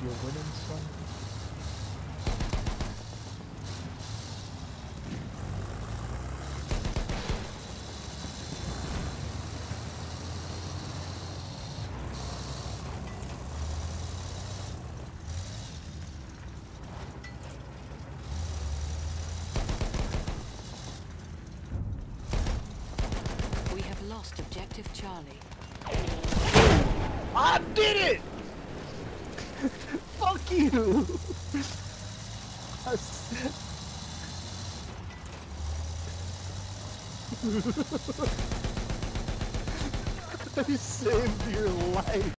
You're winning, son. We have lost objective Charlie. I did it! Fuck you! I saved your life.